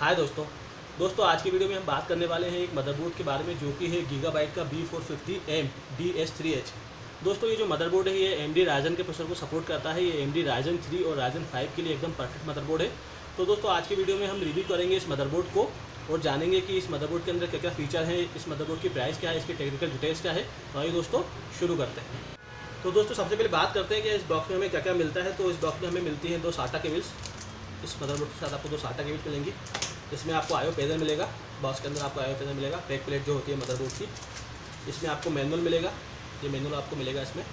हाय दोस्तों। दोस्तों, आज की वीडियो में हम बात करने वाले हैं एक मदरबोर्ड के बारे में, जो कि है गीगाबाइट का B four fifty M D S three H दोस्तों, ये जो मदरबोर्ड है, ये एम डी राजन के प्रोसेसर को सपोर्ट करता है। ये एम डी राजन थ्री और राजन फाइव के लिए एकदम परफेक्ट मदरबोर्ड है। तो दोस्तों, आज की वीडियो में हम रिव्यू करेंगे इस मदरबोर्ड को और जानेंगे कि इस मदरबोर्ड के अंदर क्या क्या फीचर है, इस मदरबोर्ड की प्राइस क्या है, इसकी टेक्निकल डिटेल्स क्या है। तो आइए दोस्तों, शुरू करते हैं। तो दोस्तों, सबसे पहले बात करते हैं कि इस बॉक्स में हमें क्या क्या मिलता है। तो इस बॉक्स में हमें मिलती है दो साटा केबल्स इस मदरबोर्ड के साथ आपको दो साटा केबल्स मिलेंगी इसमें आपको आयो पेजर मिलेगा बॉक्स के अंदर आपको आयो पेजर मिलेगा बैक प्लेट जो होती है मदरबोर्ड की, इसमें आपको मैनुअल मिलेगा, ये मैनुअल आपको मिलेगा इसमें,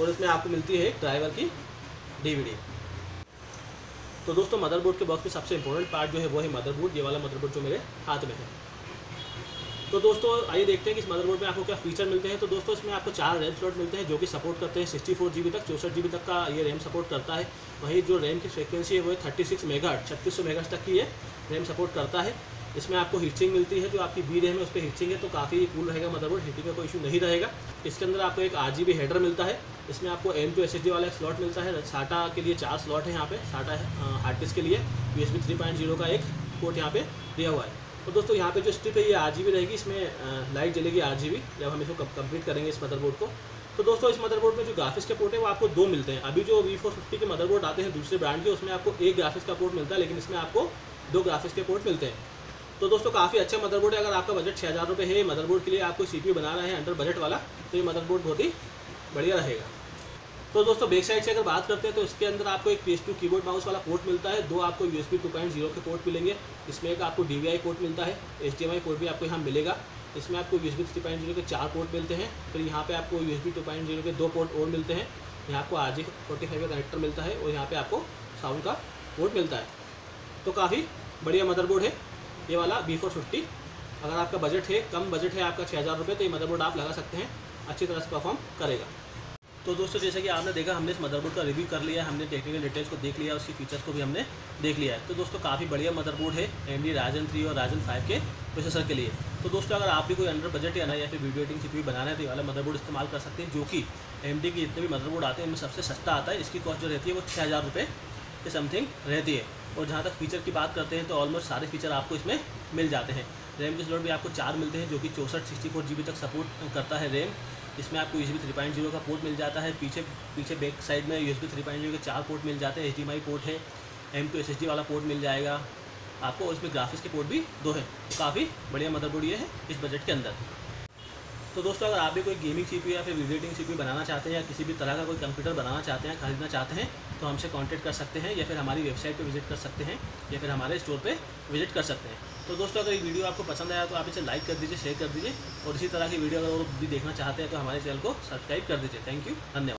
और इसमें आपको मिलती है ड्राइवर की डीवीडी। तो दोस्तों मदरबोर्ड के बॉक्स में सबसे इंपॉर्टेंट पार्ट जो है, वो है मदरबोर्ड ये वाला मदरबोर्ड जो मेरे हाथ में है। तो दोस्तों, आइए देखते हैं कि इस मदरबोर्ड में आपको क्या फीचर मिलते हैं। तो दोस्तों, इसमें आपको चार रैम स्लॉट मिलते हैं, जो कि सपोर्ट करते हैं सिक्सटी फोर जी तक, चौसठ जी तक का ये रैम सपोर्ट करता है। वहीं जो रैम की फ्रिक्वेंसी है, वो थर्टी सिक्स मेगा छत्तीस सौ तक की ये रैम सपोर्ट करता है। इसमें आपको हीटिंग मिलती है, जो आपकी बी रैम है, उस पर हीटिंग है तो काफ़ी कूल रहेगा मदरबोर्ड हीटिंग का कोई इशू नहीं रहेगा। इसके अंदर आपको एक आर हेडर मिलता है। इसमें आपको एम टू एस वाला एक स्लॉट मिलता है साटा के लिए चार स्लॉट है यहाँ पे साटा हार्ड डिस्क के लिए U S B three point zero का एक पोर्ट यहाँ पे दिया हुआ है। तो दोस्तों, यहाँ पे जो स्ट्रिप है, ये आर रहेगी। इसमें लाइट जलेगी आरजीबी जब हम इसको कंप्लीट करेंगे इस मदरबोर्ड को। तो दोस्तों, इस मदरबोर्ड में जो ग्राफिक्स के पोर्ट है, वो आपको दो मिलते हैं। अभी जो वी फोर फिफ्टी के मदरबोर्ड आते हैं दूसरे ब्रांड के, उसमें आपको एक ग्राफिक्स का पोर्ट मिलता है, लेकिन इसमें आपको दो ग्राफिक्स के पोर्ट मिलते हैं। तो दोस्तों, काफ़ी अच्छा मदरबोर्ड है। अगर आपका बजट छः हज़ार रुपये है मदरबोर्ड के लिए आपको सी बना रहे हैं अंडर बजट वाला तो ये मदरबोर्ड बहुत ही बढ़िया रहेगा। तो दोस्तों बैक साइड से अगर बात करते हैं तो इसके अंदर आपको एक पी टू कीबोर्ड माउस वाला पोर्ट मिलता है। दो आपको यू एस के पोर्ट मिलेंगे। इसमें एक आपको डी वी आई पोर्ट मिलता है। H D M I port भी आपको यहाँ मिलेगा। इसमें आपको यू एस के चार पोर्ट मिलते हैं। फिर यहाँ पे आपको यू एस के दो पोर्ट और मिलते हैं। यहाँ आपको आर जी फोर्टी फाइव का कनेक्टर मिलता है और यहाँ पे आपको साउंड का पोर्ट मिलता है। तो काफ़ी बढ़िया मदरबोर्ड है। ये वाला बी फोर फिफ्टी अगर आपका बजट है, कम बजट है आपका छः हज़ार रुपये तो ये मदरबोर्ड आप लगा सकते हैं। अच्छी तरह से परफॉर्म करेगा। तो दोस्तों, जैसे कि आपने देखा, हमने इस मदरबोर्ड का रिव्यू कर लिया हमने टेक्निकल डिटेल्स को देख लिया उसकी फीचर्स को भी हमने देख लिया है। तो दोस्तों, काफ़ी बढ़िया मदरबोर्ड है एम डी राजन थ्री और राजन फाइव के प्रोसेसर के लिए। तो दोस्तों, अगर आप भी कोई अंडर बजट या ना, या फिर वीडियो एडिटिंग सी बनाना है तो वाला मदरबोर्ड इस्तेमाल कर सकते हैं, जो कि एम डी के जितने भी मदरबोर्ड आते हैं उनमें सबसे सस्ता आता है। इसकी कॉस्ट जो रहती है, वो छः हज़ार रुपये के समथिंग रहती है। और जहाँ तक फीचर की बात करते हैं तो ऑलमोस्ट सारे फीचर आपको इसमें मिल जाते हैं। रैम के स्लॉट भी आपको चार मिलते हैं, जो कि चौसठ सिक्सटी फोर जी तक सपोर्ट करता है रैम। इसमें आपको U S B three point zero का पोर्ट मिल जाता है। पीछे पीछे बैक साइड में U S B three point zero के चार पोर्ट मिल जाते हैं। एच डी पोर्ट है M two S S D वाला पोर्ट मिल जाएगा। आपको उसमें ग्राफिक्स के पोर्ट भी दो हैं। काफ़ी बढ़िया मदरबोर्ड ये है, इस बजट के अंदर। तो दोस्तों, अगर आप भी कोई गेमिंग सी या फिर विजिटिंग सी बनाना चाहते हैं या किसी भी तरह का कोई कंप्यूटर बनाना चाहते हैं, खरीदना चाहते हैं तो हमसे कॉन्टैक्ट कर सकते हैं या फिर हमारी वेबसाइट पर विज़िट कर सकते हैं या फिर हमारे स्टोर पर विज़िट कर सकते हैं। तो दोस्तों, अगर ये वीडियो आपको पसंद आया तो आप इसे लाइक कर दीजिए शेयर कर दीजिए और इसी तरह की वीडियो अगर और भी देखना चाहते हैं तो हमारे चैनल को सब्सक्राइब कर दीजिए। थैंक यू धन्यवाद।